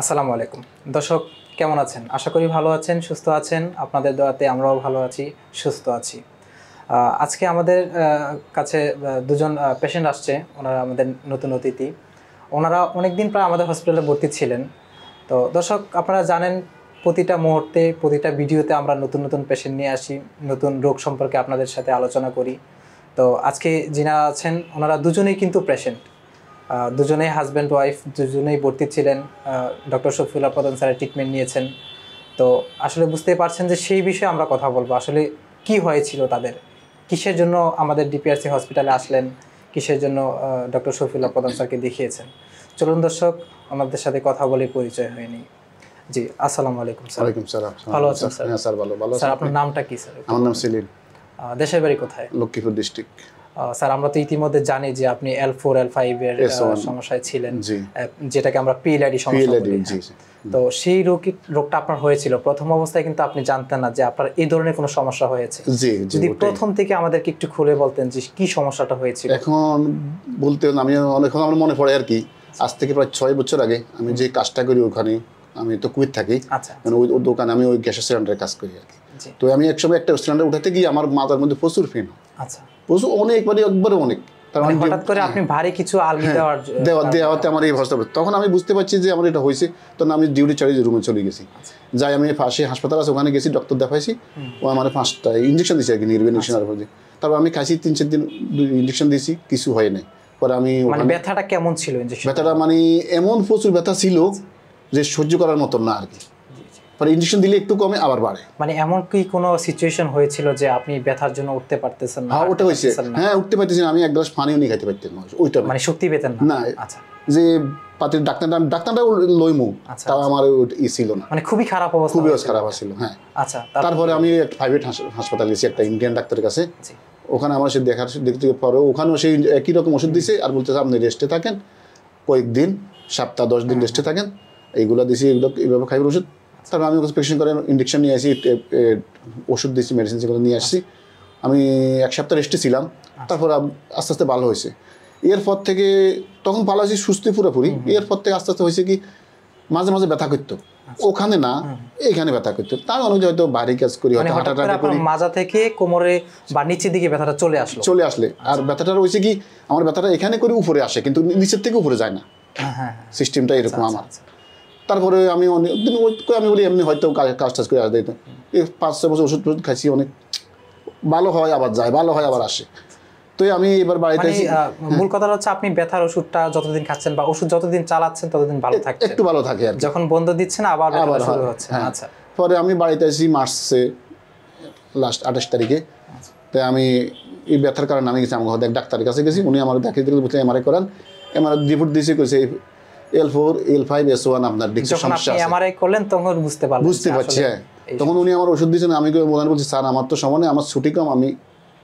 আসসালামু আলাইকুম। দর্শক, কেমন আছেন? আশা করি ভালো আছেন, সুস্থ আছেন। আপনাদের দোয়াতে আমরাও ভালো আছি, সুস্থ আছি। আজকে আমাদের কাছে দুজন পেশেন্ট আসছে। ওনারা আমাদের নতুন অতিথি। ওনারা অনেক দিন প্রায় আমাদের হসপিটালে ভর্তি ছিলেন। তো দর্শক, আপনারা জানেন, প্রতিটা মুহূর্তে, প্রতিটা ভিডিওতে আমরা নতুন নতুন পেশেন্ট নিয়ে আসি, নতুন রোগ সম্পর্কে আপনাদের সাথে আলোচনা করি। তো আজকে যিনারা আছেন, ওনারা দুজনেই কিন্তু পেশেন্ট দুজনেই হাজব্যান্ড ওয়াইফ দুজনেই ভর্তি ছিলেন। ডক্টর শফিউল্লাহ প্রধান স্যারের ট্রিটমেন্ট নিয়েছেন। তো আসলে বুঝতে পারছেন যে সেই বিষয়ে আমরা কথা বলব। আসলে কি হয়েছিল তাদের? কিসের জন্য আমাদের ডিপিআরসি হসপিটালে আসলেন? কিসের জন্য ডক্টর শফিউল্লাহ প্রধান স্যারকে দেখিয়েছেন? চলুন দর্শক আমাদের সাথে কথা বলে পরিচয় হয়নি জি আসসালামু আলাইকুম স্যার। ওয়ালাইকুম সালাম। ভালো আছেন, স্যার? হ্যাঁ স্যার ভালো। ভালো স্যার আপনার নামটা কি স্যার? আমার নাম সেলিম। দেশের বাড়ি কোথায়? লক্ষ্মীপুর ডিস্ট্রিক্ট স্যার আমরা তো ইতিমধ্যে জানি যে আপনি এল ফোর এল ফাইভ এর সমস্যায় ছিলেন যেটাকে আমরা পিএলআইডি সমস্যা বলি। তো সেই রোগী রোগটা আপনার হয়েছিল? প্রথম অবস্থায় কিন্তু আপনি জানতেন না যে আপনার এই ধরনের কোনো সমস্যা হয়েছে। যদি প্রথম থেকে আমাদেরকে একটু খুলে বলতেন যে কি সমস্যাটা হয়েছিল? এখন বলতে আমি অনেক আমার মনে পড়ে আর কি। আজ থেকে প্রায় ছয় বছর আগে আমি যে কাজটা করি ওখানে আমি তো কুইত থাকি। আচ্ছা মানে ওই দোকানে আমি ওই গ্যাসের সিলিন্ডারের কাজ করি আর কি। তো আমি একসময় একটা সিলিন্ডার উঠাতে গিয়ে আমার মাথার মধ্যে প্রচুর ফেন আচ্ছা। প্রচুর অনেক মানে একবারে অনেক। তার মানে মানে হঠাৎ করে আপনি ভারী কিছু আলগি দেওয়ার দেওয়া দেওয়াতে আমার এই অবস্থা তখন আমি বুঝতে পারছি যে আমার এটা হয়েছে তখন আমি ডিউটি ছাড়িয়ে রুমে চলে গেছি। যাই আমি পাশে হাসপাতাল আছে ওখানে গেছি ডক্টর দেখাইছি। ও আমার পাঁচটা ইঞ্জেকশন দিয়েছে আর কি নির্বে ইঞ্জেকশন আর তারপর আমি খাইছি তিন চার দিন ইঞ্জেকশন দিয়েছি কিছু হয় নাই। পরে আমি মানে ব্যথাটা কেমন ছিল ব্যথাটা মানে এমন প্রচুর ব্যথা ছিল যে সহ্য করার মতন না আর কি। পরে ইঞ্জেকশন দিলে একটু কমে আবার বাড়ে। মানে এমন কি কোনো সিচুয়েশন হয়েছিল যে আপনি ব্যথার জন্য উঠতে পারতেছেন না হ্যাঁ ওটা হয়েছে। হ্যাঁ উঠতে পারতেছি না। আমি এক গ্লাস পানিও নিয়ে খাইতে পারতেন না। ওইটা মানে শক্তি পেতেন না? না। আচ্ছা। যে পাতির ডাক্তারটা ডাক্তারটা লইমু। আচ্ছা, তাও আমার ই ছিল না। মানে খুবই খারাপ অবস্থা খুবই। খারাপ ছিল হ্যাঁ। আচ্ছা তারপরে? আমি একটা প্রাইভেট হাসপাতালে গেছি একটা ইন্ডিয়ান ডাক্তারের কাছে। জি। ওখানে আমার সে দেখার দেখতে পরে ওখানেও সেই একই রকম ওষুধ দিছে আর বলতেছে আপনি রেস্টে থাকেন। কয়েকদিন সপ্তাহ দশ দিন রেস্টে থাকেন। এইগুলো দিছি এগুলো এইভাবে খাইবার ওষুধ। তারপর আমি প্রেসক্রিপশন করে ইঞ্জেকশন নিয়ে আসি ওষুধ দিয়েছি মেডিসিন সেগুলো নিয়ে আসছি। আমি এক সপ্তাহ রেস্টে ছিলাম তারপর আস্তে আস্তে ভালো হয়েছে। এরপর থেকে তখন ভালো হয়েছি সুস্থ পুরোপুরি। এরপর থেকে আস্তে আস্তে হয়েছে কি মাঝে মাঝে ব্যথা করতো। ওখানে না এখানে ব্যথা করতো। তাই অনুযায়ী হয়তো বাড়ি কাজ করি মানে হয়তো করে মাজা থেকে কোমরে বা নিচের দিকে ব্যথাটা চলে আসলো। চলে আসলে। আর ব্যথাটা রয়েছে কি আমার ব্যথাটা এখানে করে উপরে আসে কিন্তু নিচের থেকে উপরে যায় না। হ্যাঁ হ্যাঁ সিস্টেমটা এরকম আমার। আচ্ছা। তারপরে আমি অনেক দিন ওই করে আমি বলি এমনি হয়তো কাজ টাজ করে আসতে এই পাঁচ ছয় বছর ওষুধ টষুধ খাইছি অনেক। ভালো হয় আবার যায় ভালো হয় আবার আসে। তো আমি এবার বাড়িতে মানে আহ, মূল কথা হচ্ছে আপনি ব্যথার ওষুধটা যতদিন খাচ্ছেন বা ওষুধ যতদিন চালাচ্ছেন ততদিন ভালো থাকছেন একটু ভালো থাকে আর যখন বন্ধ দিচ্ছেন আবার আবার শুরু হচ্ছে। হ্যাঁ। আচ্ছা। পরে আমি বাড়িতে আসি মার্চে লাস্ট আঠাশ তারিখে। তাই আমি এই ব্যথার কারণে আমি গেছি আমার এক ডাক্তারের কাছে গেছি উনি আমার দেখিয়ে দিলে বলছে এমআরআই করান। এমআরআই রিপোর্ট দিয়েছে কইছে L four L five S one আপনার ডিক্সের সমস্যা আছে। এমআরআই করলেন তখন বুঝতে পারলেন বুঝতে পারছি হ্যাঁ। তখন উনি আমার ওষুধ দিয়েছেন আমি বলছি স্যার আমার তো সময় নেই আমার ছুটি কম আমি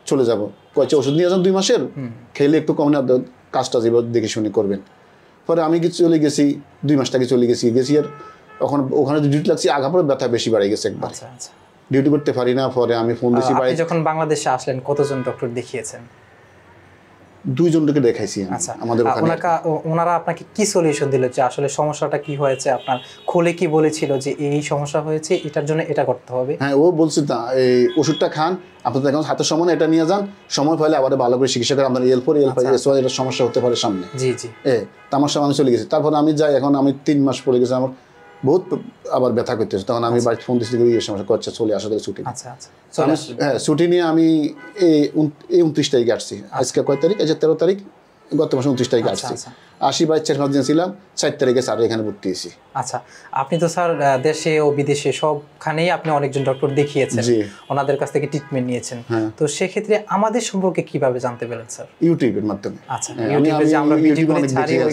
চলে যাব। কয়েছে ওষুধ নিয়ে যান দুই মাসের? খেলে একটু কম না কাজটা যেভাবে দেখে শুনে করবেন। পরে আমি কি চলে গেছি দুই মাস থেকে চলে গেছি গেছি আর ওখানে ওখানে ডিউটি লাগছি আগা পরে ব্যথা বেশি বাড়ে গেছে একবার। আচ্ছা আচ্ছা। ডিউটি করতে পারি না পরে আমি ফোন দিছি যখন বাংলাদেশে আসলেন কতজন ডক্টর দেখিয়েছেন? দুইজনকে দেখাইছি আচ্ছা। আমাদের ওখানে। ওনারা আপনাকে কি সলিউশন দিল যে আসলে সমস্যাটা কি হয়েছে? আপনার খুলে কি বলেছিল যে এই সমস্যা হয়েছে এটার জন্য এটা করতে হবে? হ্যাঁ ও বলছে তা এই ওষুধটা খান আপনাদের এখন হাতের সময় এটা নিয়ে যান। সময় পেলে আবার ভালো করে চিকিৎসা করে আপনার L four L five S one এটা সমস্যা হতে পারে সামনে। জি জি। এ তা আমার সময় চলে গেছে। তারপর আমি যাই এখন আমি তিন মাস পরে গেছি আমার। বহুত আবার ব্যথা করতেছে। তখন আমি বাড়ি ফোন দিচ্ছি এই সমস্যা করছে চলে আসা থেকে ছুটি আচ্ছা আচ্ছা। হ্যাঁ ছুটি নিয়ে আমি এই এই উনত্রিশ তারিখে আসছি। আজকে কয় তারিখ? আজকে তেরো তারিখ? গত মাসে উনত্রিশ তারিখে আচ্ছা, আসছি। আশি বাইশ চার পাঁচ দিন ছিলাম চার তারিখে স্যার এখানে ভর্তি হয়েছি। আচ্ছা আপনি তো স্যার দেশে ও বিদেশে সবখানেই আপনি অনেকজন ডক্টর দেখিয়েছেন। ওনাদের কাছ থেকে ট্রিটমেন্ট নিয়েছেন। হ্যাঁ। তো সেক্ষেত্রে আমাদের সম্পর্কে কীভাবে জানতে পেরেন স্যার? ইউটিউবের মাধ্যমে। আচ্ছা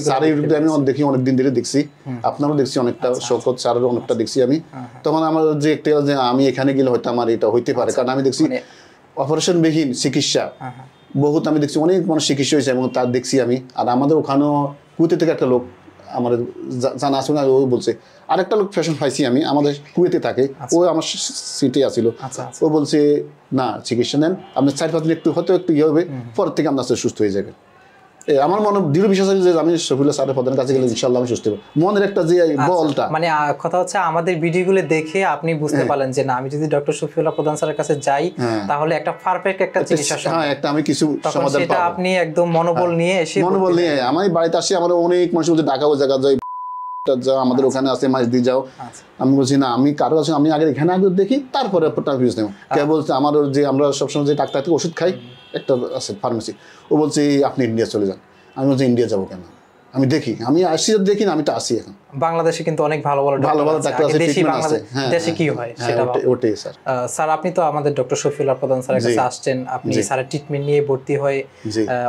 স্যার ইউটিউবে আমি অনেক দেখি অনেক দিন ধরে দেখছি। আপনারও দেখছি অনেকটা আচ্ছা, শৌকত স্যারেরও অনেকটা দেখছি আমি। তখন আমার যে একটা যে আমি এখানে গেলে হয়তো আমার এটা হইতে পারে। কারণ আমি দেখছি মানে- অপারেশন বিহীন চিকিৎসা। হ্যাঁ হ্যাঁ। বহুত আমি দেখছি অনেক মানুষ চিকিৎসা হয়েছে এবং তার দেখছি আমি। আর আমাদের ওখানেও কুয়েতে থেকে একটা লোক আমার জানা আছে না ও বলছে আরেকটা লোক ফ্যাশন পাইছি আমি আমাদের কুয়েতে থাকে। ও আমার সিটে আসিল আচ্ছা আচ্ছা। ও বলছে না চিকিৎসা নেন আপনার চার পাঁচ দিন একটু হয়তো একটু ইয়ে হবে পরের থেকে আপনার সুস্থ হয়ে যাবে। আমার মনে দৃঢ় বিশ্বাস আছে যে আমি শফিউল্লাহ স্যারের প্রধানের কাছে গেলে ইনশাল্লাহ আমি সুস্থ মনের একটা যে বলটা। মানে কথা হচ্ছে আমাদের ভিডিওগুলো দেখে আপনি বুঝতে পারলেন যে না আমি যদি ডক্টর শফিউল্লাহ প্রধান স্যারের কাছে যাই তাহলে একটা পারফেক্ট একটা চিকিৎসা হ্যাঁ একটা আমি কিছু সমাধান সেটা আপনি একদম মনোবল নিয়ে এসে মনোবল নিয়ে আমি বাড়িতে আসি আমার অনেক মানুষ বলছে ঢাকা ও জায়গা যাই যাও আমাদের ওখানে আছে মাছ দিয়ে যাও। আচ্ছা। আমি বলছি না আমি কারও কাছে আমি আগে এখানে আগে দেখি তারপরে টাকা নেব। কে বলছে আমার যে আমরা সবসময় যে ডাক্তার থেকে ওষুধ খাই একটা আছে ফার্মেসি ও বলছে আপনি ইন্ডিয়া চলে যান। আমি বলছি ইন্ডিয়া যাব কেন? আমি দেখি আমি আসি দেখি না আমি তো আসি এখন। বাংলাদেশে কিন্তু অনেক ভালো ভালো ভালো ভালো ডাক্তার আছে দেশি হ্যাঁ দেশে কি হ্যাঁ, হয় হ্যাঁ, সেটা ওটাই- স্যার। স্যার আপনি তো আমাদের ডক্টর শফিউল্লাহ প্রধান স্যারের কাছে আসছেন। আপনি স্যারের ট্রিটমেন্ট নিয়ে ভর্তি হয়ে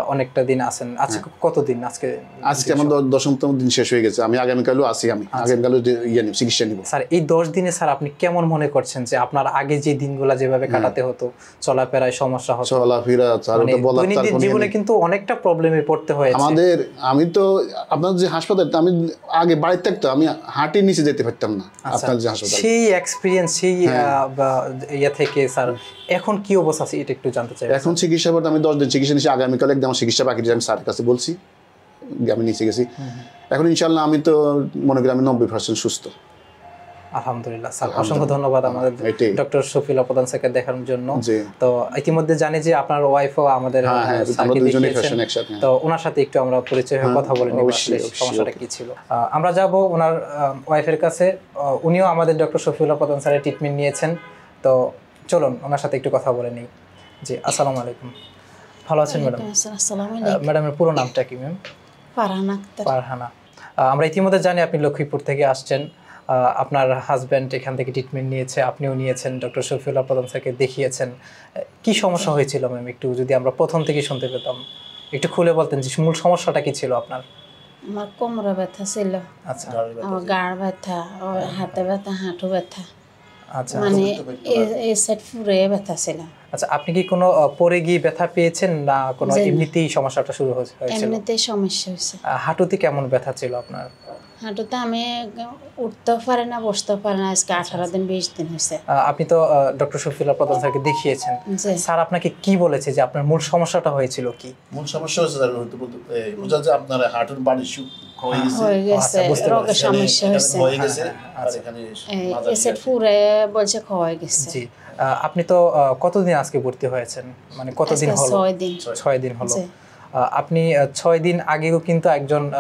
অনেকটা দিন আছেন। আজকে কতদিন আজকে? আজকে আমার দ- দশমতম দিন শেষ হয়ে গেছে। আমি আগামীকালও আসি আমি। আগামীকালও যে ইয়ে নিব চিকিৎসা নিব। স্যার এই দশ দিনে স্যার আপনি কেমন মনে করছেন যে আপনার আগে যে দিনগুলা যেভাবে কাটাতে হতো চলাফেরায় সমস্যা হতো? চলাফেরা মানে দৈনন্দিন ইয়ে জীবনে কিন্তু অনেকটা প্রবলেমে পড়তে হয়েছে। আমাদের আমি তো আপনার যে হাসপাতাল আমি আগে বাড়িতে থাকতো আমি হাঁটি নিচে যেতে পারতাম না আপনার যে হাসপাতাল। সেই এক্সপিরিয়েন্স সেই ইয়া ইয়ে থেকে স্যার এখন কি অবস্থা আছে এটা একটু জানতে চাই। এখন চিকিৎসা করতে আমি দশ দিন চিকিৎসা নিচ্ছি আগামীকাল একদম আমার চিকিৎসা বাকি আমি স্যারের কাছে বলছি আমি নিচে গেছি। এখন ইনশাল্লাহ আমি তো মনে করি আমি নব্বই পার্সেন্ট সুস্থ। আলহামদুলিল্লাহ স্যার। অসংখ্য ধন্যবাদ আমাদের ডক্টর শফিলা প্রধান স্যারকে দেখানোর জন্য। তো ইতিমধ্যে জানি যে আপনার ওয়াইফও আমাদের হ্যাঁ হ্যাঁ হ্যাঁ। তো ওনার সাথে একটু আমরা পরিচয় হয়ে কথা বলে নিব সমস্যাটা কি ছিল। আমরা যাব ওনার ওয়াইফের কাছে। উনিও আমাদের ডক্টর শফিউল্লাহ প্রধান স্যারের ট্রিটমেন্ট নিয়েছেন। তো চলুন ওনার সাথে একটু কথা বলে নিই। জি আসসালামু আলাইকুম। ভালো আছেন ম্যাডাম? আসসালামু ম্যাডামের পুরো নামটা কি ম্যাম? ফারহান ফারহানা। আমরা ইতিমধ্যে জানি আপনি লক্ষ্মীপুর থেকে আসছেন। আপনার হাজব্যান্ড এখান থেকে ট্রিটমেন্ট নিয়েছে আপনিও নিয়েছেন ডক্টর শফিউল্লাহ প্রধান স্যারকে দেখিয়েছেন। কি সমস্যা হয়েছিল ম্যাম একটু যদি আমরা প্রথম থেকে শুনতে পেতাম? একটু খুলে বলতেন যে মূল সমস্যাটা কি ছিল আপনার? আমার কোমরে ব্যথা ছিল আচ্ছা। আমার গাড় ব্যথা ও হাতে ব্যথা হাঁটু ব্যথা। আচ্ছা। মানে এই সাইড ফুরে ব্যথা ছিল আচ্ছা আপনি কি কোনো পরে গিয়ে ব্যথা পেয়েছেন না কোনো এমনিতেই সমস্যাটা শুরু হয়ে- হয়েছিল? এমনিতেই সমস্যা হয়েছে। হাঁটুতে কেমন ব্যথা ছিল আপনার? হাঁটুতে আমি উঠতেও পারি না বসতেও পারি না আজকে আঠারো দিন বিশ দিন হয়েছে। আপনি তো ডক্টর শফিউল্লাহ প্রধান স্যারকে দেখিয়েছেন। স্যার আপনাকে কি বলেছে যে আপনার মূল সমস্যাটা হয়েছিল কি? মূল সমস্যা হচ্ছে স্যার বোঝা যায় আপনার হাঁটুর বাড়ি হয়ে গেছে? হয়ে গেছে বুঝতে রোগের সমস্যা হয়েছে। হয়ে গেছে? হ্যাঁ, আর। এখানে এই মাঝারি এই সাইড ফুরে বলছে ক্ষয় গেছে। জি আপনি তো কতদিন আজকে ভর্তি হয়েছেন? মানে কতদিন হলো? ছয় দিন। ছয় দিন হলো। আপনি ছয় দিন আগেও কিন্তু একজন আহ,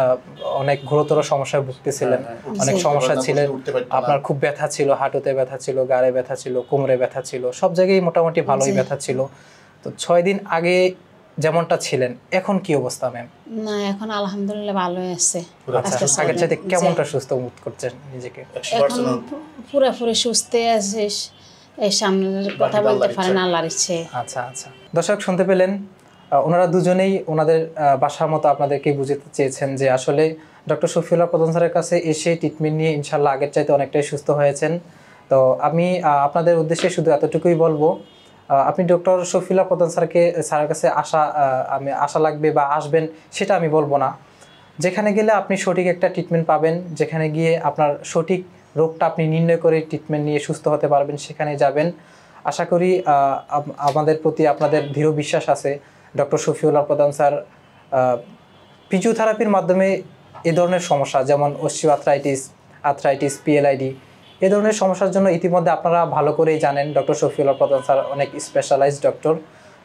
অনেক ঘোরতর সমস্যায় ভুগতেছিলেন। অনেক সমস্যা ছিলেন। আপনার খুব ব্যথা ছিল হাঁটুতে ব্যথা ছিল গাড়ে ব্যথা ছিল কোমরে ব্যথা ছিল সব জায়গায় মোটামুটি ভালোই। ব্যথা ছিল। তো ছয় দিন আগে যেমনটা ছিলেন এখন কি অবস্থা ম্যাম? না এখন আলহামদুলিল্লাহ ভালোই আছে। আচ্ছা আগের চাইতে কেমনটা সুস্থ বোধ করছেন নিজেকে? এখন পুরোপুরি সুস্থ আছিস এই সামনের কথা বলতে পারেন। আল্লাহর ইচ্ছে। আচ্ছা আচ্ছা। দর্শক শুনতে পেলেন ওনারা দুজনেই ওনাদের আহ, বাসার মতো আপনাদেরকে বুঝাতে চেয়েছেন যে আসলে ডক্টর শফিউল্লাহ প্রধান স্যারের কাছে এসে ট্রিটমেন্ট নিয়ে ইনশাল্লাহ আগের চাইতে অনেকটাই সুস্থ হয়েছেন। তো আমি আপনাদের উদ্দেশ্যে শুধু এতটুকুই বলব আপনি ডক্টর শফিউল্লাহ প্রধান স্যারকে, স্যারের কাছে আসা আমি আশা লাগবে বা আসবেন, সেটা আমি বলব না। যেখানে গেলে আপনি সঠিক একটা ট্রিটমেন্ট পাবেন, যেখানে গিয়ে আপনার সঠিক রোগটা আপনি নির্ণয় করে ট্রিটমেন্ট নিয়ে সুস্থ হতে পারবেন, সেখানে যাবেন। আশা করি আমাদের প্রতি আপনাদের দৃঢ় বিশ্বাস আছে। ডক্টর শফিউল্লাহ প্রধান স্যার ফিজিওথেরাপির মাধ্যমে এ ধরনের সমস্যা, যেমন অস্টিও আথরাইটিস আথরাইটিস পিএলআইডি এ ধরনের সমস্যার জন্য ইতিমধ্যে আপনারা ভালো করেই জানেন ডক্টর শফিউল্লাহ প্রধান স্যার অনেক স্পেশালাইজড ডক্টর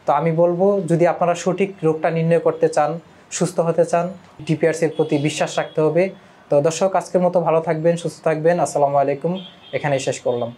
তো আমি বলব, যদি আপনারা সঠিক রোগটা নির্ণয় করতে চান, সুস্থ হতে চান ডিপিআরসির প্রতি বিশ্বাস রাখতে হবে। তো দর্শক, আজকের মতো ভালো থাকবেন, সুস্থ থাকবেন। আসসালামু আলাইকুম। এখানেই শেষ করলাম।